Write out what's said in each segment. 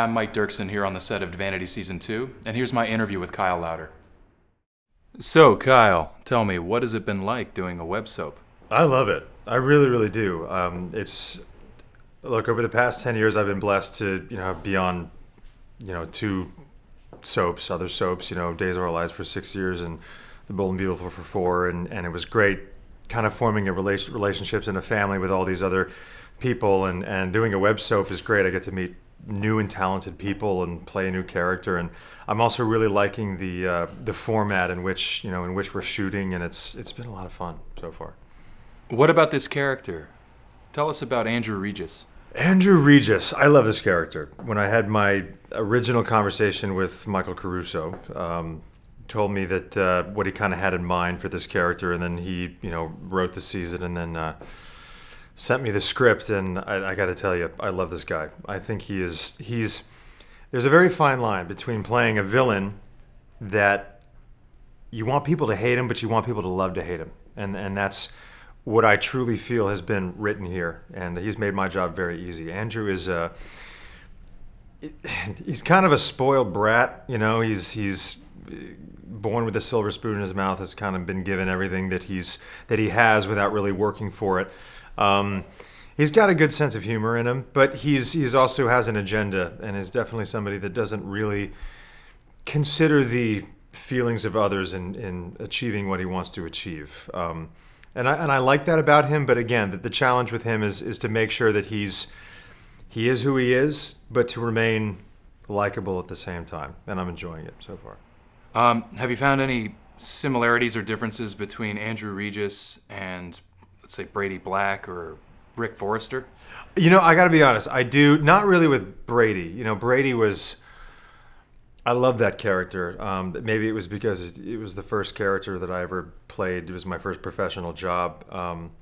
I'm Mike Dirksen here on the set of Vanity Season 2, and here's my interview with Kyle Lowder. So, Kyle, tell me, what has it been like doing a web soap? I love it. I really, really do. Um, it's look over the past ten years, I've been blessed to you know be on you know two soaps, other soaps. You know, Days of Our Lives for six years and The Bold and Beautiful for four, and and it was great, kind of forming a relation, relationships and a family with all these other people, and and doing a web soap is great. I get to meet new and talented people and play a new character and I'm also really liking the uh, the format in which you know in which we're shooting and it's it's been a lot of fun so far. What about this character? Tell us about Andrew Regis. Andrew Regis, I love this character. When I had my original conversation with Michael Caruso, um, told me that uh, what he kind of had in mind for this character, and then he, you know, wrote the season, and then uh, sent me the script, and I, I got to tell you, I love this guy. I think he is he's there's a very fine line between playing a villain that you want people to hate him, but you want people to love to hate him, and and that's what I truly feel has been written here, and he's made my job very easy. Andrew is a he's kind of a spoiled brat, you know. He's he's born with a silver spoon in his mouth. Has kind of been given everything that he's that he has without really working for it. Um, he's got a good sense of humor in him, but he's he's also has an agenda and is definitely somebody that doesn't really consider the feelings of others in, in achieving what he wants to achieve. Um, and I and I like that about him. But again, the, the challenge with him is is to make sure that he's he is who he is, but to remain likable at the same time. And I'm enjoying it so far. Um, have you found any similarities or differences between Andrew Regis and let's say Brady Black or Rick Forrester? You know, I got to be honest. I do not really with Brady. You know, Brady was. I love that character. Um, maybe it was because it was the first character that I ever played. It was my first professional job. Um,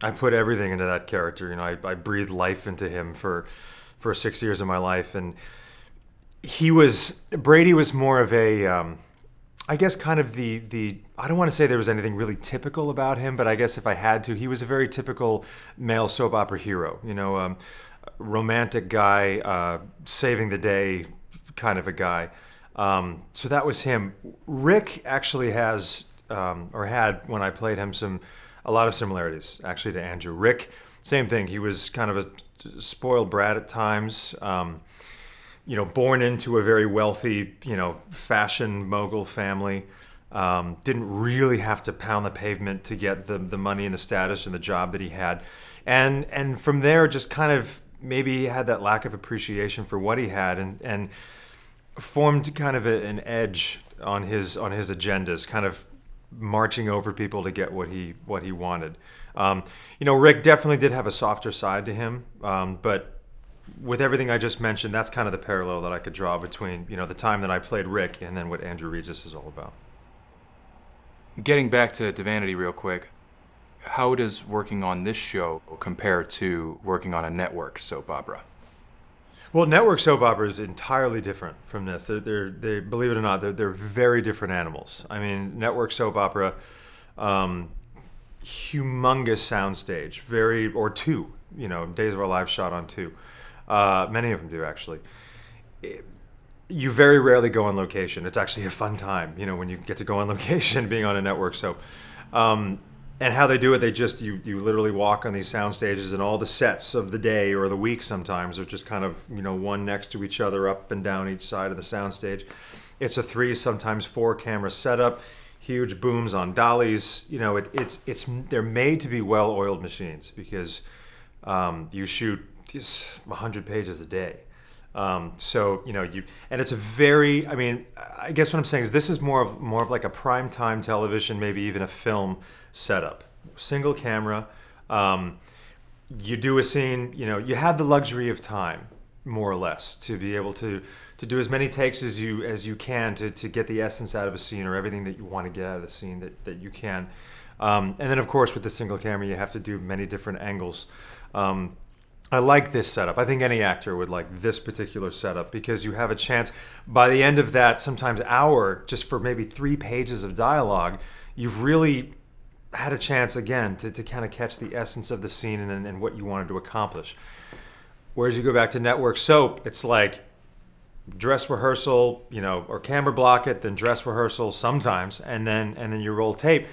I put everything into that character. You know, I, I breathed life into him for for six years of my life, and he was Brady was more of a. Um, I guess kind of the the I don't want to say there was anything really typical about him, but I guess if I had to, he was a very typical male soap opera hero. You know, um, romantic guy, uh, saving the day kind of a guy. Um, so that was him. Rick actually has um, or had when I played him some a lot of similarities actually to Andrew. Rick, same thing. He was kind of a spoiled brat at times. Um, you know, born into a very wealthy, you know, fashion mogul family. Um, didn't really have to pound the pavement to get the, the money and the status and the job that he had. And, and from there, just kind of maybe had that lack of appreciation for what he had and, and formed kind of a, an edge on his, on his agendas, kind of marching over people to get what he, what he wanted. Um, you know, Rick definitely did have a softer side to him, um, but with everything I just mentioned, that's kind of the parallel that I could draw between you know the time that I played Rick and then what Andrew Regis is all about. Getting back to, Divinity real quick, how does working on this show compare to working on a network soap opera? Well, network soap opera is entirely different from this. They're, they're they believe it or not, they're, they're very different animals. I mean, network soap opera, um, humongous soundstage, very or two. You know, Days of Our Lives shot on two. Uh, many of them do actually. It, you very rarely go on location. It's actually a fun time, you know, when you get to go on location, being on a network. So, um, and how they do it, they just you you literally walk on these sound stages, and all the sets of the day or the week sometimes are just kind of you know one next to each other, up and down each side of the sound stage. It's a three, sometimes four camera setup, huge booms on dollies. You know, it, it's it's they're made to be well-oiled machines because um, you shoot these 100 pages a day. Um, so you know you and it's a very I mean I guess what I'm saying is this is more of more of like a prime time television maybe even a film setup. Single camera. Um, you do a scene you know you have the luxury of time more or less to be able to to do as many takes as you as you can to, to get the essence out of a scene or everything that you want to get out of the scene that, that you can. Um, and then of course with the single camera you have to do many different angles. Um, I like this setup. I think any actor would like this particular setup because you have a chance by the end of that sometimes hour just for maybe 3 pages of dialogue, you've really had a chance again to, to kind of catch the essence of the scene and, and what you wanted to accomplish. Whereas you go back to network soap, it's like dress rehearsal, you know, or camera block it, then dress rehearsal sometimes, and then and then you roll tape.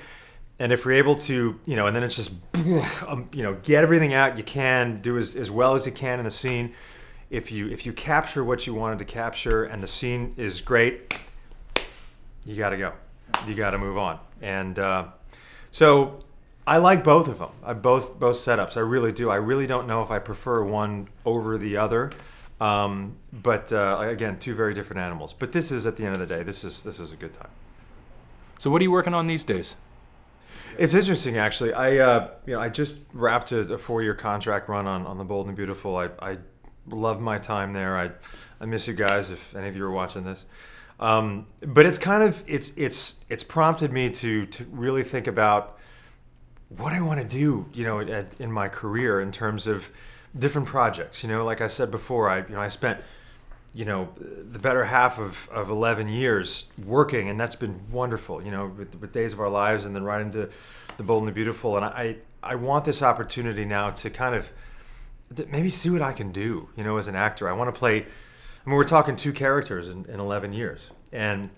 And if you're able to, you know, and then it's just, um, you know, get everything out you can, do as, as well as you can in the scene. If you if you capture what you wanted to capture and the scene is great, you got to go. You got to move on. And uh, so I like both of them. I both both setups. I really do. I really don't know if I prefer one over the other. Um, but uh, again, two very different animals. But this is at the end of the day, this is this is a good time. So what are you working on these days? It's interesting, actually. I uh, you know I just wrapped a, a four-year contract run on, on the Bold and Beautiful. I, I love my time there. I I miss you guys if any of you are watching this. Um, but it's kind of it's it's it's prompted me to to really think about what I want to do, you know, at, in my career in terms of different projects. You know, like I said before, I you know I spent you know the better half of, of 11 years working and that's been wonderful you know with, with days of our lives and then right into the bold and the beautiful. And i i want this opportunity now to kind of maybe see what i can do you know as an actor. I want to play i mean we're talking two characters in, in 11 years and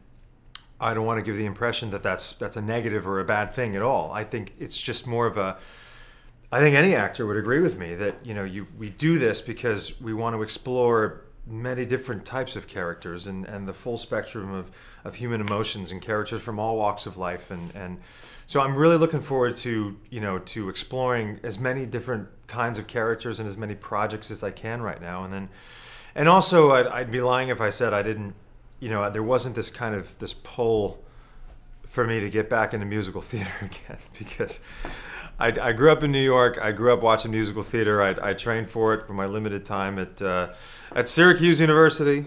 i don't want to give the impression that that's that's a negative or a bad thing at all. I think it's just more of a I think any actor would agree with me that you know you we do this because we want to explore many different types of characters and, and the full spectrum of, of human emotions and characters from all walks of life. And, and so I'm really looking forward to you know to exploring as many different kinds of characters and as many projects as I can right now. And then and also I'd, I'd be lying if I said I didn't you know there wasn't this kind of this pull for me to get back into musical theater again because I, I, grew up in New York. I grew up watching musical theater. I, I trained for it for my limited time at uh, at Syracuse University,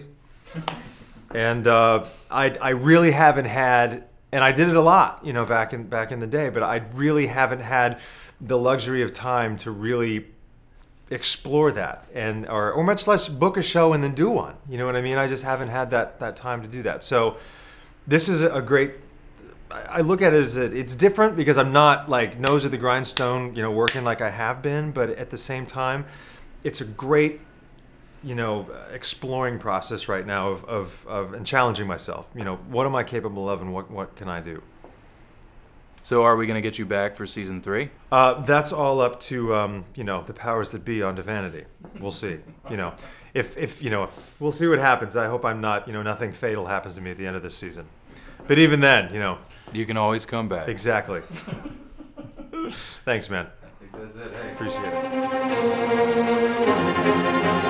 and uh, I I really haven't had, and I did it a lot, you know, back in back in the day. But I really haven't had the luxury of time to really explore that and or, or much less book a show and then do one you know what i mean i just haven't had that that time to do that so this is a great I look at it as it's different because I'm not like nose of the grindstone, you know, working like I have been. But at the same time, it's a great, you know, exploring process right now of, of, of and challenging myself. You know, what am I capable of, and what what can I do? So, are we going to get you back for season three? Uh, that's all up to um, you know the powers that be on Divinity. We'll see. You know, if if you know, we'll see what happens. I hope I'm not you know nothing fatal happens to me at the end of this season. But even then, you know, you can always come back. Exactly. Thanks, man. I think that's it. Hey. Appreciate it.